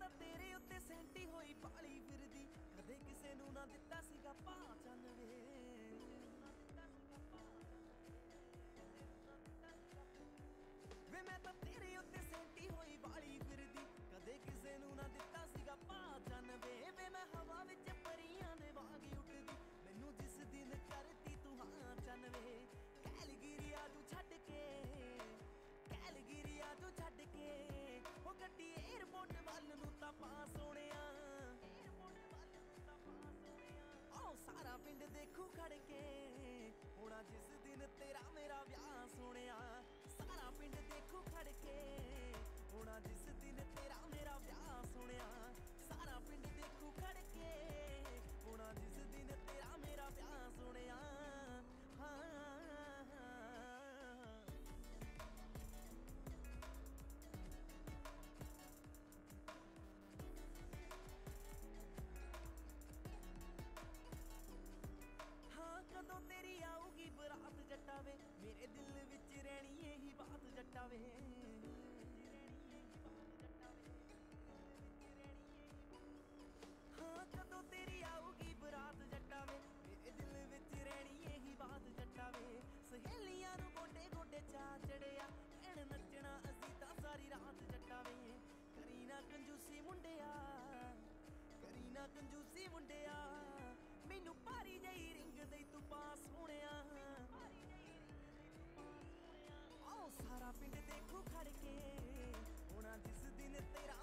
ਤਾਂ ਤੇਰੇ ਉੱਤੇ ਸੈਂਟੀ ਹੋਈ ਪਾਲੀ ਜੱਟਾ ਵੇ। ਹਾਂ ਕਦੋਂ ਤੇਰੀ ਆਊਗੀ ਬਰਾਤ ਜੱਟਾ ਵੇ ਮੇਰੇ ਦਿਲ ਵਿੱਚ ਰਹਿਣੀ ਇਹੀ ਬਾਤ ਜੱਟਾ ਵੇ। ਸਹੇਲੀਆਂ ਨੂੰ ਗੋਡੇ ਗੋਡੇ ਚਾ ਚੜਿਆ ਐਣ ਨੱਚਣਾ ਅਸੀਂ ਤਾਂ ਸਾਰੀ ਰਾਤ ਜੱਟਾ ਵੇ। ਕਰੀਨਾ ਕੰਜੂਸੀ ਮੁੰਡਿਆ ਕਰੀਨਾ ਕੰਜੂਸੀ ਮੁੰਡਿਆ। Later.